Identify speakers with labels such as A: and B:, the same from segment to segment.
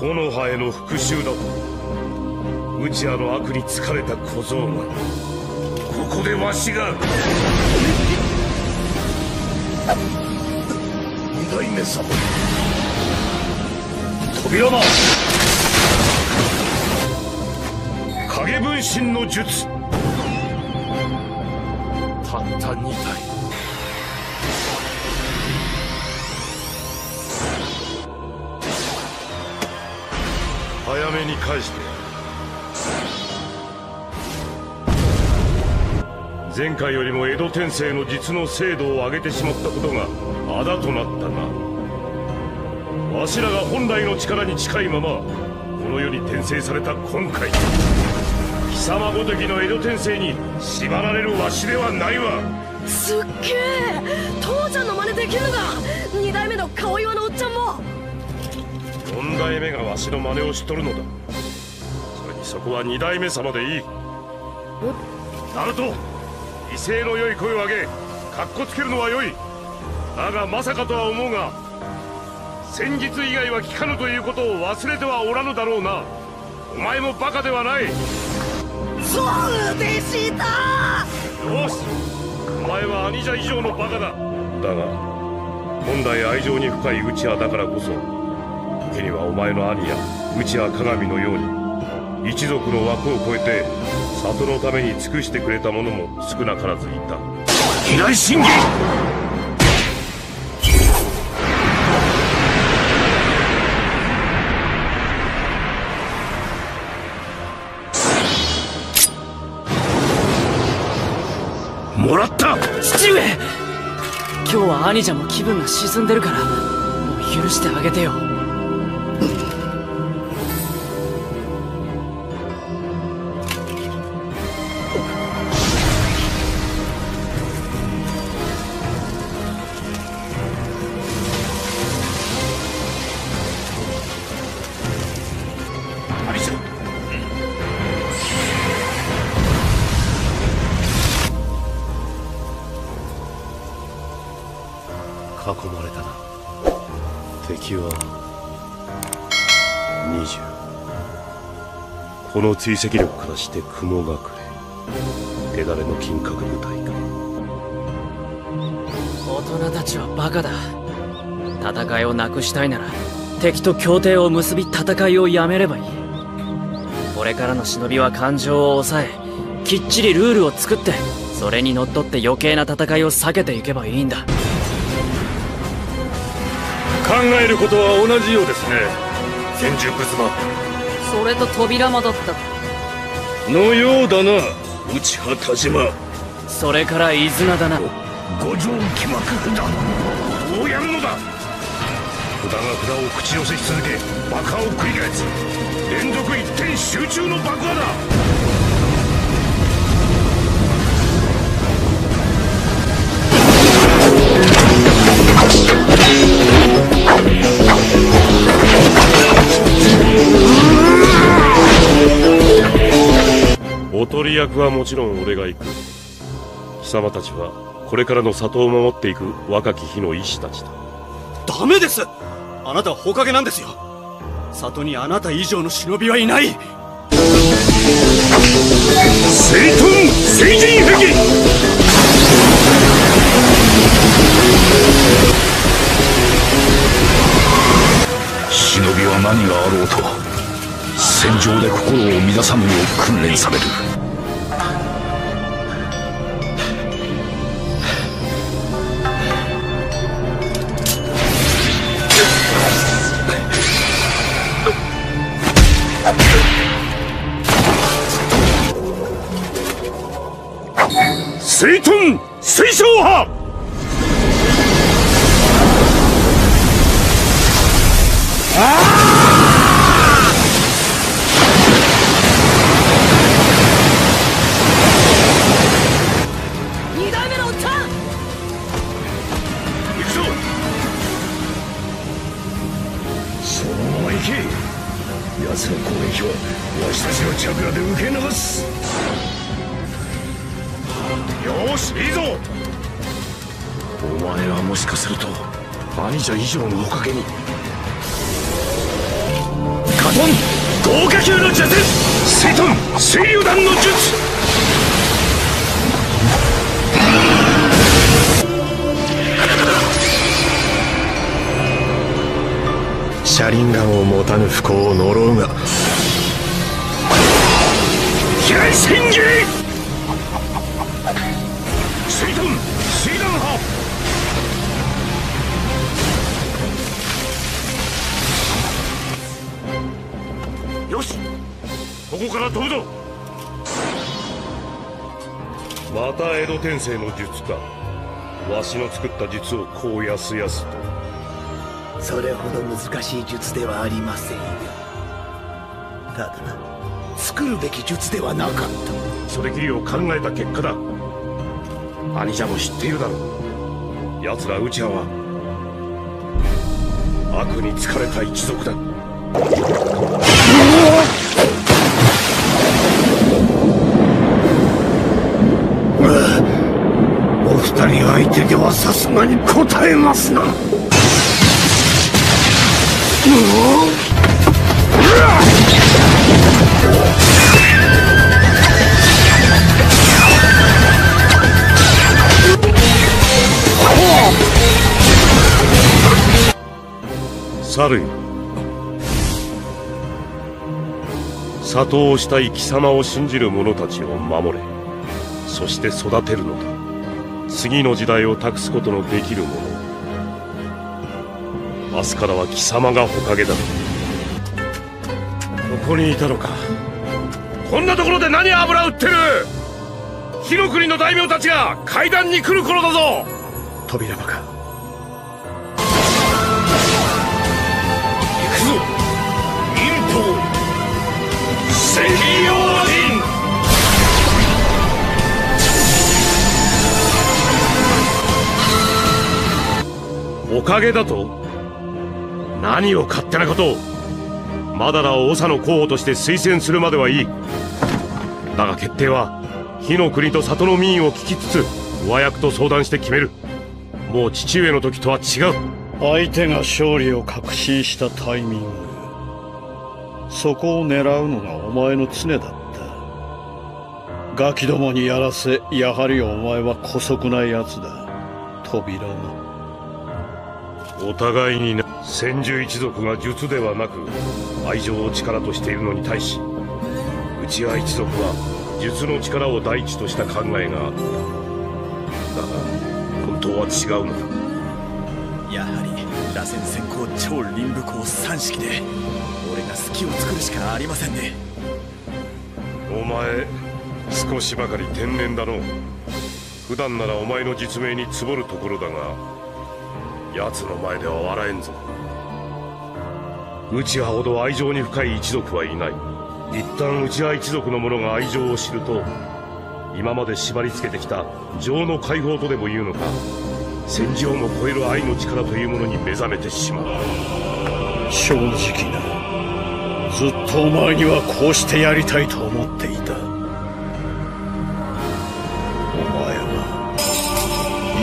A: 木の葉への復讐だ。内谷の悪に疲れた小僧がここでわしが二代目様。扉間。影分身の術。たった二体。早めに返して。前回よりも江戸天聖の実の精度を上げてしまったことがあだとなったがわしらが本来の力に近いままこの世に転生された今回。貴様ごときの江戸天聖に縛られるわしではないわ。
B: すっげえ。父ちゃんの真似できるのか二代目の顔岩のおっちゃんも。
A: 四代目がわしの真似をしとるのだ。それにそこは二代目様でいい。ナルト威勢の良い声を上げかっこつけるのは良い。だがまさかとは思うが先日以外は聞かぬということを忘れてはおらぬだろうな。お前もバカではない。
B: そうでした！
A: よしお前は兄者以上のバカだ。だが本来愛情に深い内谷だからこそ時にはお前の兄や内谷鏡のように一族の枠を超えて里のために尽くしてくれた者も少なからずいた。平井信玄もらった！
C: 父上！今日は兄者も気分が沈んでるからもう許してあげてよ
A: 囲まれたな。敵は20この追跡力からして雲隠れ。手だれの金閣部隊か。
C: 大人たちはバカだ。戦いをなくしたいなら敵と協定を結び戦いをやめればいい。これからの忍びは感情を抑えきっちりルールを作ってそれにのっとって余計な戦いを避けていけばいいんだ
A: 考えることは同じようですね。千住仏間。
C: それと扉間だった。
A: のようだな内畑島。
C: それから伊豆名だな。
A: 五条気まくるだどうやるのだ。札が札を口寄せし続け爆破を繰り返す。連続一点集中の爆破だおとり役はもちろん俺が行く。貴様たちはこれからの里を守っていく若き日の医師たちだ。
D: ダメです！あなたは火影なんですよ。里にあなた以上の忍びはいない。
A: 聖遁聖人壁忍びは何があろうと戦場で心を乱さぬよう訓練される聖遁水晶派
B: 二代目のおっちゃん
A: 行くぞ。そのまま行け奴の攻撃はわしたちのチャクラで受け流す。よしいいぞお前はもしかすると兄者以上のおかげにサトン豪華級の術水遁水流弾の術
E: 車輪ガンを持たぬ不幸を呪うが
A: 飛来戦技ここから飛ぶぞ。また江戸天聖の術か。わしの作った術をこうやすやすと。
F: それほど難しい術ではありませんよ。ただ作るべき術ではなかった。
A: それきりを考えた結果だ。兄者も知っているだろう。奴ら内派は悪に疲れた一族だ
F: ではさすがに答えますな。
A: 猿よ里をしたい貴様を信じる者たちを守れ。そして育てるのだ。次の時代を託すことのできる者明日からは貴様がほかげだ。ここにいたのか。こんなところで何油売ってる。火の国の大名たちが階段に来る頃だぞ。
F: 扉場か。
A: 行くぞ。忍法かげだと？何を勝手なことを。マダラを長の候補として推薦するまではいい。だが決定は火の国と里の民意を聞きつつ和訳と相談して決める。もう父上の時とは違う。
G: 相手が勝利を確信したタイミング。そこを狙うのがお前の常だった。ガキどもにやらせやはりお前は姑息な奴だ。扉の
A: お互いにな千住一族が術ではなく愛情を力としているのに対し内輪一族は術の力を第一とした考えがあった。だが本当は違うのだ。
H: やはり螺旋先行超臨武功三式で俺が隙を作るしかありませんね。
A: お前少しばかり天然だの普段ならお前の実名につぼるところだが奴の前では笑えんぞ。内派ほど愛情に深い一族はいない。一旦内派一族の者が愛情を知ると今まで縛り付けてきた情の解放とでも言うのか戦場も超える愛の力というものに目覚めてしまう。
G: 正直なずっとお前にはこうしてやりたいと思っていた。お前は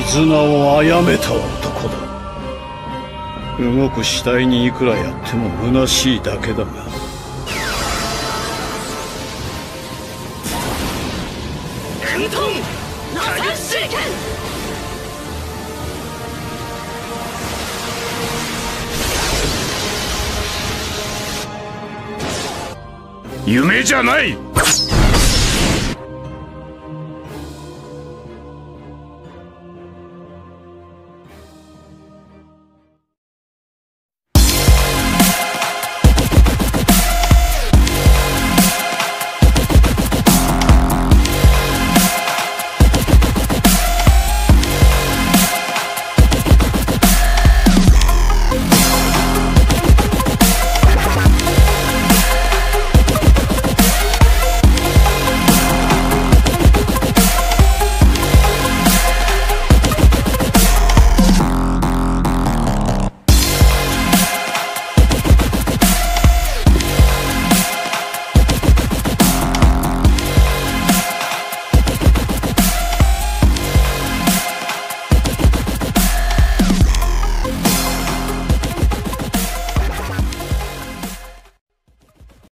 G: イズナを殺めた動く死体にいくらやっても虚しいだけだが。
A: 夢じゃない